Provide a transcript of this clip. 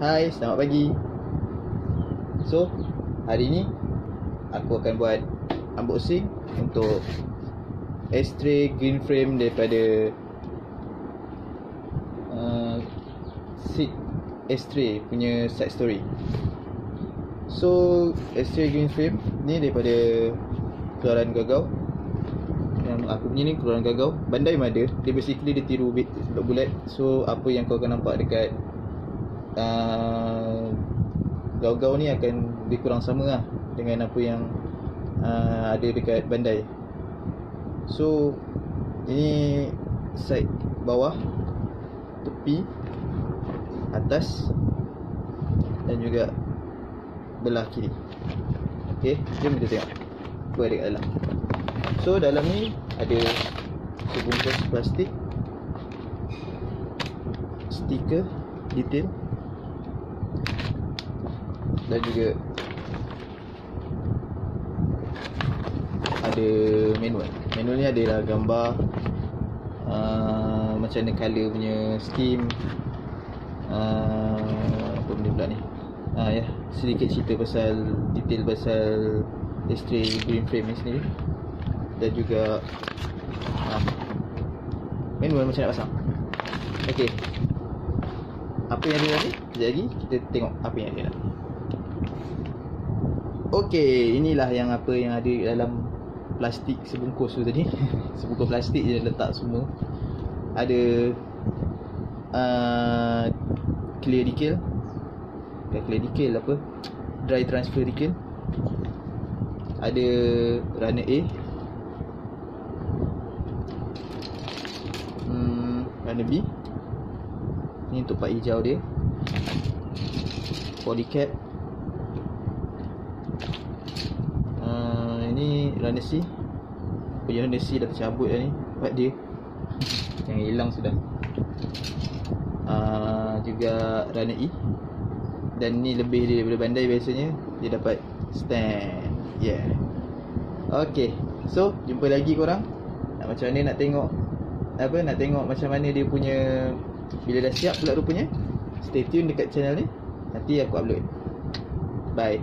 Hai, selamat pagi. So, hari ni aku akan buat unboxing untuk S-tray green frame daripada uh, Seat S-tray punya side story. So, S-tray green frame ni daripada keluaran Gagau. Yang aku punya ni keluaran Gagau. Bandai Mada, dia basically dia tiru bit bulat. So, apa yang kau akan nampak dekat uh, Gau-gau ni akan lebih kurang sama lah Dengan apa yang uh, ada dekat bandai. So Ini side bawah Tepi Atas Dan juga Belah kiri. Okay, jom kita tengok Apa ada kat dalam. So dalam ni ada Sebungkus plastik Stiker Detail dan juga ada manual. Manual ni adalah gambar uh, macam mana colour punya scheme uh, apa benda pula ni. Uh, ya sedikit cerita pasal detail pasal S-tray green frame ni sendiri. Dan juga uh, manual macam nak pasang. Ok apa yang ada ni sekejap lagi kita tengok apa yang ada Okey, inilah yang apa yang ada dalam plastik sebungkus tu tadi. sebungkus plastik je letak semua. Ada uh, clear decal. Bukan clear decal apa? Dry transfer decal. Ada runner A. Hmm, runner B. Ni untuk part hijau dia. Polycap ni C Punya runner C dah tercabut dah ni. Buat dia. Yang hilang sudah. Uh, Juga runner E. Dan ni lebih dia daripada bandai biasanya Dia dapat stand. Yeah. Okay. So jumpa lagi korang. Nak Macam mana nak tengok Apa nak tengok macam mana dia punya Bila dah siap pula rupanya. Stay tune dekat channel ni. Nanti aku upload. Bye